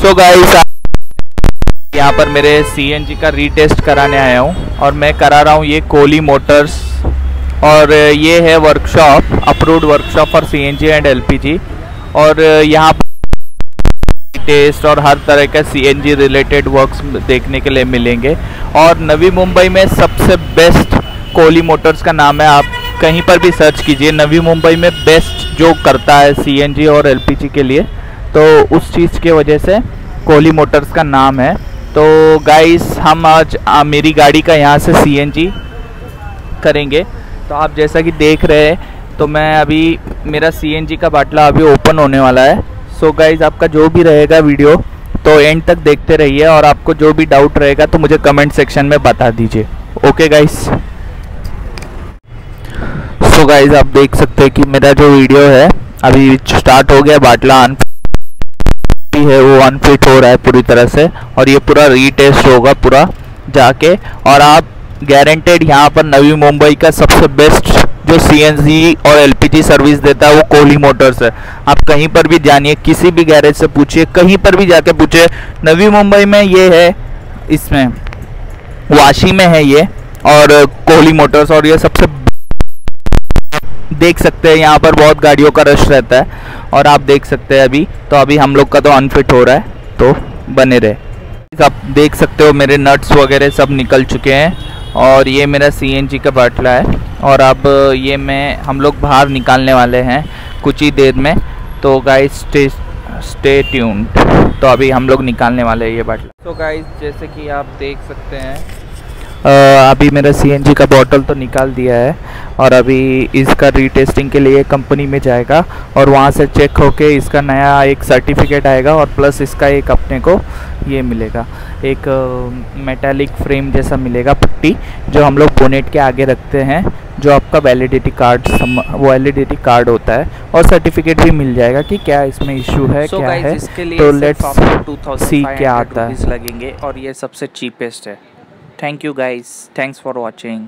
So guys यहाँ पर मेरे सीएनजी का रीटेस्ट कराने आया हूँ और मैं करा रहा हूँ ये कोहली मोटर्स और ये है workshop approved workshop for CNG and LPG और यहाँ पर टेस्ट और हर तरह का सीएनजी रिलेटेड वर्क्स देखने के लिए मिलेंगे। और नवी मुंबई में सबसे बेस्ट कोहली मोटर्स का नाम है, आप कहीं पर भी सर्च कीजिए, नवी मुंबई में बेस्ट जो करता है सीएनजी और एलपीजी के लिए तो उस चीज़ के वजह से कोहली मोटर्स का नाम है। तो गाइस हम आज आ, मेरी गाड़ी का यहाँ से सीएनजी करेंगे। तो आप जैसा कि देख रहे हैं तो मैं अभी मेरा सीएनजी का बाटला अभी ओपन होने वाला है। सो so गाइस आपका जो भी रहेगा वीडियो तो एंड तक देखते रहिए और आपको जो भी डाउट रहेगा तो मुझे कमेंट सेक्शन में बता दीजिए। ओके गाइस सो गाइस आप देख सकते हैं कि मेरा जो वीडियो है अभी स्टार्ट हो गया बाटला अन भी है, वो अनफिट हो रहा है पूरी तरह से और ये पूरा रीटेस्ट होगा पूरा जाके और आप गारंटेड यहाँ पर नवी मुंबई का सबसे बेस्ट जो सी और एलपीजी सर्विस देता है, वो कोहली मोटर्स है। आप कहीं पर भी जानिए, किसी भी गैरेज से पूछिए, कहीं पर भी जाके पूछिए। नवी मुंबई में ये है, इसमें, वाशी में है ये और कोहली मोटर्स और ये सबसे देख सकते हैं यहाँ पर बहुत गाड़ियों का रश रहता है। और आप देख सकते हैं अभी तो अभी हम लोग का तो अनफिट हो रहा है तो बने रहे। आप देख सकते हो मेरे नट्स वगैरह सब निकल चुके हैं और ये मेरा सीएनजी का बाटला है। और अब ये मैं हम लोग बाहर निकालने वाले हैं कुछ ही देर में। तो गाइस स्टे स्टे ट्यून्ड तो अभी हम लोग निकालने वाले हैं ये बाटला। तो गाइस जैसे कि आप देख सकते हैं आ, अभी मेरा सीएनजी का बॉटल तो निकाल दिया है। और अभी इसका रीटेस्टिंग के लिए कंपनी में जाएगा और वहाँ से चेक होके इसका नया एक सर्टिफिकेट आएगा और प्लस इसका एक अपने को ये मिलेगा। एक मेटालिक फ्रेम जैसा मिलेगा पट्टी जो हम लोग बोनेट के आगे रखते हैं जो आपका वैलिडिटी कार्ड वैलिडिटी कार्ड होता है और सर्टिफिकेट भी मिल जाएगा कि क्या इसमें इशू है so क्या है। तो लेट्स सी क्या आता है। लगेंगे और ये सबसे चीपेस्ट है। Thank you guys thanks for watching